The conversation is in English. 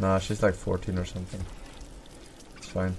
Nah, she's like 14 or something. It's fine.